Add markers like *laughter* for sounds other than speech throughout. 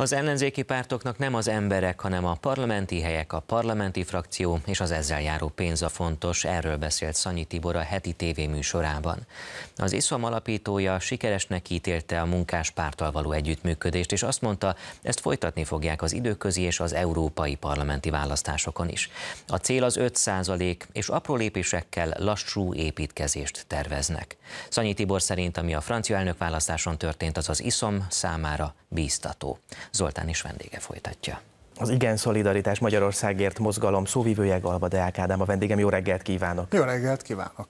Az ellenzéki pártoknak nem az emberek, hanem a parlamenti helyek, a parlamenti frakció és az ezzel járó pénz a fontos, erről beszélt Szanyi Tibor a heti tévéműsorában. Az ISZOM alapítója sikeresnek ítélte a munkáspárttal való együttműködést, és azt mondta, ezt folytatni fogják az időközi és az európai parlamenti választásokon is. A cél az 5% és apró lépésekkel lassú építkezést terveznek. Szanyi Tibor szerint, ami a francia elnökválasztáson történt, az az ISZOM számára bíztató. Zoltán is vendége folytatja. Az Igen Szolidaritás Magyarországért mozgalom szóvivője Galba Deák Ádám, a vendégem, jó reggelt kívánok! Jó reggelt kívánok!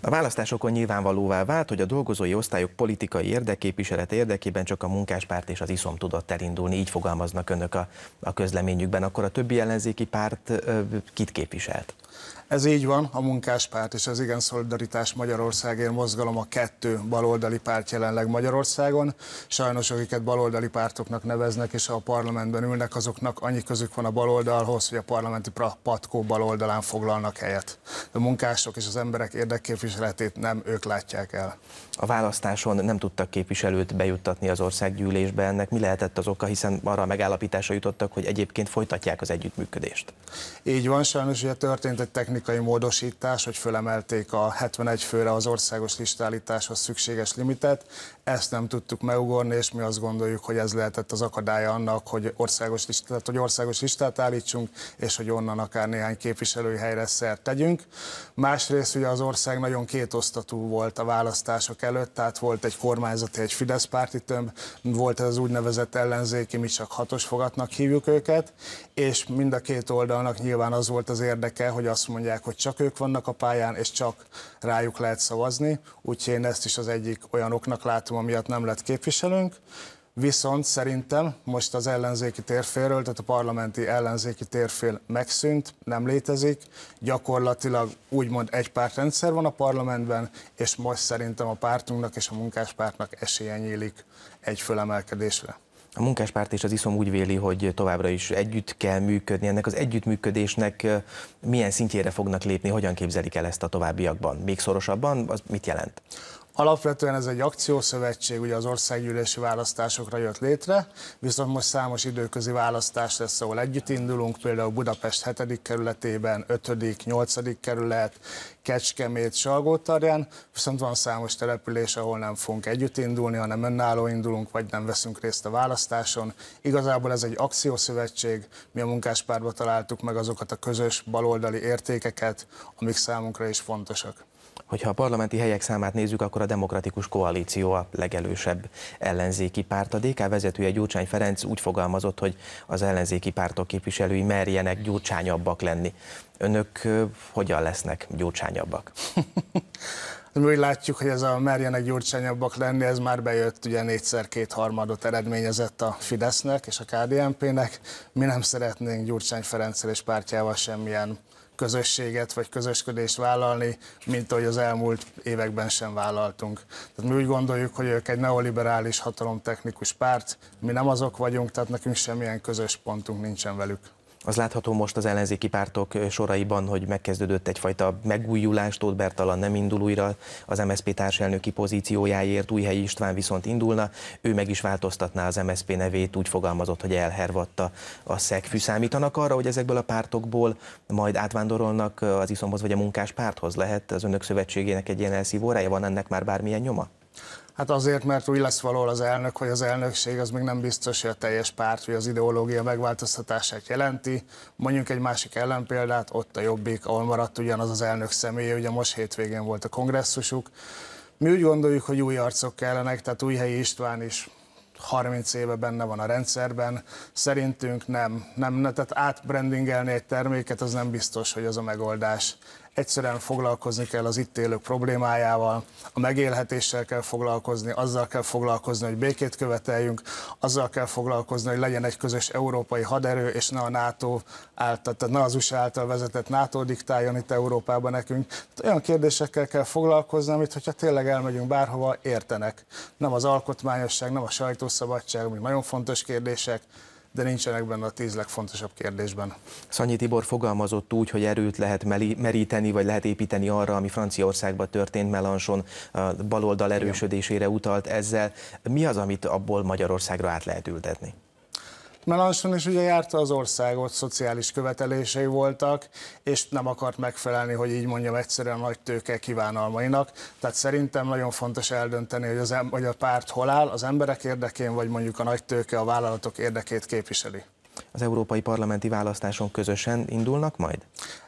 A választásokon nyilvánvalóvá vált, hogy a dolgozói osztályok politikai érdekképviselet érdekében csak a munkáspárt és az ISZOM tudott elindulni, így fogalmaznak önök a, a közleményükben. Akkor a többi ellenzéki párt kit képviselt? Ez így van, a munkáspárt és az Igen Szolidaritás Magyarországért mozgalom a kettő baloldali párt jelenleg Magyarországon. Sajnos, akiket baloldali pártoknak neveznek, és a parlamentben ülnek, azoknak annyi közük van a baloldalhoz, hogy a parlamenti patkó baloldalán foglalnak helyet. A munkások és az emberek érdekképviseletét nem ők látják el. A választáson nem tudtak képviselőt bejuttatni az országgyűlésbe. Ennek mi lehetett az oka, hiszen arra a megállapításra jutottak, hogy egyébként folytatják az együttműködést? Így van, sajnos ugye történt egy technikai módosítás, hogy fölemelték a 71 főre az országos listállításhoz szükséges limitet. Ezt nem tudtuk megugorni, és mi azt gondoljuk, hogy ez lehetett az akadálya annak, hogy országos listát, hogy országos listát állítsunk, és hogy onnan akár néhány képviselői helyre szert tegyünk. Másrészt ugye az ország nagyon kétosztatú volt a választások előtt, tehát volt egy kormányzati, egy Fidesz párti tömb, volt ez az úgynevezett ellenzéki, mi csak hatos fogatnak hívjuk őket, és mind a két oldalnak nyilván az volt az érdeke, hogy azt mondják, hogy csak ők vannak a pályán, és csak rájuk lehet szavazni, úgyhogy én ezt is az egyik olyan oknak látom, amiatt nem lett képviselőnk. Viszont szerintem most az ellenzéki térfélről, tehát a parlamenti ellenzéki térfél megszűnt, nem létezik. Gyakorlatilag úgymond egy pártrendszer van a parlamentben, és most szerintem a pártunknak és a munkáspártnak esélye nyílik egy fölemelkedésre. A munkáspárt és az ISZOM úgy véli, hogy továbbra is együtt kell működni. Ennek az együttműködésnek milyen szintjére fognak lépni, hogyan képzelik el ezt a továbbiakban? Még szorosabban? Az mit jelent? Alapvetően ez egy akciószövetség, ugye az országgyűlési választásokra jött létre, viszont most számos időközi választás lesz, ahol együtt indulunk, például Budapest 7. kerületében, 5., 8. kerület, Kecskemét, Salgótarján, viszont van számos település, ahol nem fogunk együtt indulni, hanem önálló indulunk, vagy nem veszünk részt a választáson. Igazából ez egy akciószövetség, mi a munkáspárba találtuk meg azokat a közös baloldali értékeket, amik számunkra is fontosak. Hogyha a parlamenti helyek számát nézzük, akkor a Demokratikus Koalíció a legelősebb ellenzéki párt. A DK vezetője Gyurcsány Ferenc úgy fogalmazott, hogy az ellenzéki pártok képviselői merjenek gyurcsányabbak lenni. Önök hogyan lesznek gyurcsányabbak? *laughs* úgy látjuk, hogy ez a merjenek gyurcsányabbak lenni, ez már bejött, ugye négyszer kétharmadot eredményezett a Fidesznek és a KDNP-nek. Mi nem szeretnénk Gyurcsány Ferenccel és pártjával semmilyen közösséget vagy közösködést vállalni, mint ahogy az elmúlt években sem vállaltunk. Tehát mi úgy gondoljuk, hogy ők egy neoliberális hatalomtechnikus párt, mi nem azok vagyunk, tehát nekünk semmilyen közös pontunk nincsen velük. Az látható most az ellenzéki pártok soraiban, hogy megkezdődött egyfajta megújulás, Tóth Bertalan nem indul újra az MSZP társelnöki pozíciójáért, Újhelyi István viszont indulna, ő meg is változtatná az MSZP nevét, úgy fogalmazott, hogy elhervatta a szegfű. Számítanak arra, hogy ezekből a pártokból majd átvándorolnak az iszomhoz vagy a munkáspárthoz? Lehet az önök szövetségének egy ilyen elszívórája? Van ennek már bármilyen nyoma? Hát azért, mert úgy lesz valahol az elnök, hogy az elnökség az még nem biztos, hogy a teljes párt vagy az ideológia megváltoztatását jelenti. Mondjuk egy másik ellenpéldát, ott a Jobbik, ahol maradt ugyanaz az elnök személye, ugye most hétvégén volt a kongresszusuk. Mi úgy gondoljuk, hogy új arcok kellenek, tehát Újhelyi István is 30 éve benne van a rendszerben. Szerintünk nem, nem tehát átbrandingelni egy terméket, az nem biztos, hogy az a megoldás. Egyszerűen foglalkozni kell az itt élők problémájával, a megélhetéssel kell foglalkozni, azzal kell foglalkozni, hogy békét követeljünk, azzal kell foglalkozni, hogy legyen egy közös európai haderő, és ne a NATO által, tehát ne az USA által vezetett NATO diktáljon itt Európában nekünk. Tehát olyan kérdésekkel kell foglalkozni, amit hogyha tényleg elmegyünk bárhova, értenek. Nem az alkotmányosság, nem a sajtószabadság, ami nagyon fontos kérdések, de nincsenek benne a tíz legfontosabb kérdésben. Szanyi Tibor fogalmazott úgy, hogy erőt lehet meríteni, vagy lehet építeni arra, ami Franciaországban történt, Melanson baloldal erősödésére utalt ezzel. Mi az, amit abból Magyarországra át lehet ültetni? Melanchthon is ugye járta az országot, szociális követelései voltak, és nem akart megfelelni, hogy így mondjam egyszerűen nagy tőke kívánalmainak. Tehát szerintem nagyon fontos eldönteni, hogy, az, hogy a párt hol áll, az emberek érdekén, vagy mondjuk a nagy tőke a vállalatok érdekét képviseli. Az európai parlamenti választáson közösen indulnak majd?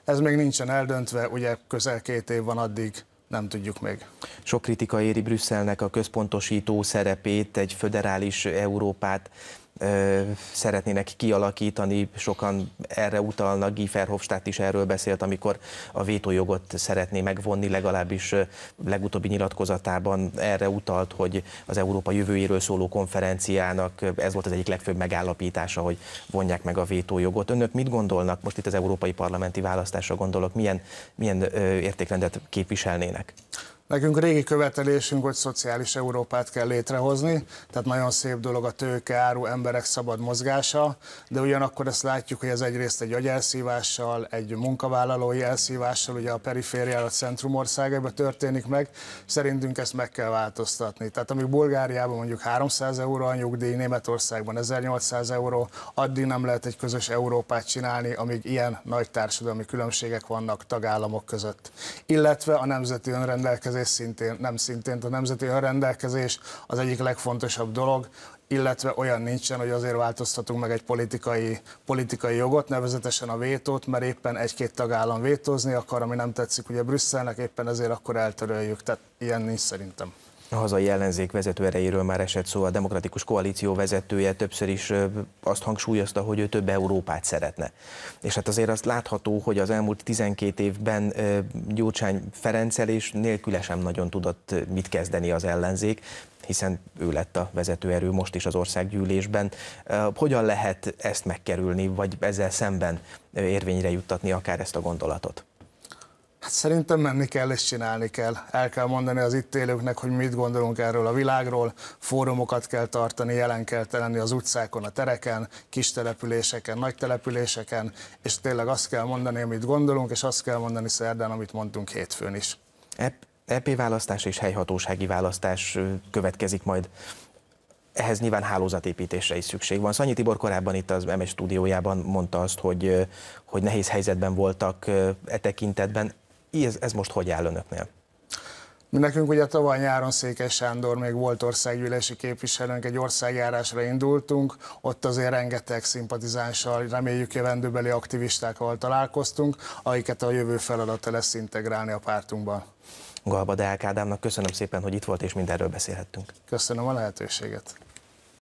Ez még nincsen eldöntve, ugye közel két év van addig, nem tudjuk még. Sok kritika éri Brüsszelnek a központosító szerepét, egy föderális Európát szeretnének kialakítani, sokan erre utalnak, Guy Verhofstadt is erről beszélt, amikor a vétójogot szeretné megvonni, legalábbis legutóbbi nyilatkozatában erre utalt, hogy az Európa jövőjéről szóló konferenciának ez volt az egyik legfőbb megállapítása, hogy vonják meg a vétójogot. Önök mit gondolnak, most itt az európai parlamenti választásra gondolok, milyen, milyen értékrendet képviselnének? Nekünk régi követelésünk, hogy szociális Európát kell létrehozni, tehát nagyon szép dolog a tőke, áru, emberek szabad mozgása, de ugyanakkor ezt látjuk, hogy ez egyrészt egy agyelszívással, egy munkavállalói elszívással, ugye a perifériára, a centrum történik meg, szerintünk ezt meg kell változtatni. Tehát amíg Bulgáriában mondjuk 300 euró a nyugdíj, Németországban 1800 euró, addig nem lehet egy közös Európát csinálni, amíg ilyen nagy társadalmi különbségek vannak tagállamok között. Illetve a nemzeti önrendelkezés önrendelkezés szintén, nem szintén, a nemzeti önrendelkezés az egyik legfontosabb dolog, illetve olyan nincsen, hogy azért változtatunk meg egy politikai, politikai jogot, nevezetesen a vétót, mert éppen egy-két tagállam vétózni akar, ami nem tetszik ugye Brüsszelnek, éppen ezért akkor eltöröljük. Tehát ilyen nincs szerintem. A hazai ellenzék vezető erejéről már esett szó, a demokratikus koalíció vezetője többször is azt hangsúlyozta, hogy ő több Európát szeretne. És hát azért azt látható, hogy az elmúlt 12 évben Gyurcsány Ferenccel és nélküle sem nagyon tudott mit kezdeni az ellenzék hiszen ő lett a vezetőerő most is az országgyűlésben. Hogyan lehet ezt megkerülni, vagy ezzel szemben érvényre juttatni akár ezt a gondolatot? Hát szerintem menni kell és csinálni kell. El kell mondani az itt élőknek, hogy mit gondolunk erről a világról, fórumokat kell tartani, jelen kell lenni az utcákon, a tereken, kis településeken, nagy településeken, és tényleg azt kell mondani, amit gondolunk, és azt kell mondani szerdán, amit mondtunk hétfőn is. EP választás és helyhatósági választás következik majd ehhez nyilván hálózatépítésre is szükség van. Szanyi Tibor korábban itt az MS stúdiójában mondta azt, hogy, hogy nehéz helyzetben voltak e tekintetben ez, ez most hogy áll önöknél? Nekünk ugye tavaly nyáron Székes Sándor még volt országgyűlési képviselőnk, egy országjárásra indultunk, ott azért rengeteg szimpatizánssal, reméljük jövendőbeli aktivistákkal találkoztunk, akiket a jövő feladata lesz integrálni a pártunkban. Galba Deák Ádámnak köszönöm szépen, hogy itt volt és mindenről beszélhettünk. Köszönöm a lehetőséget.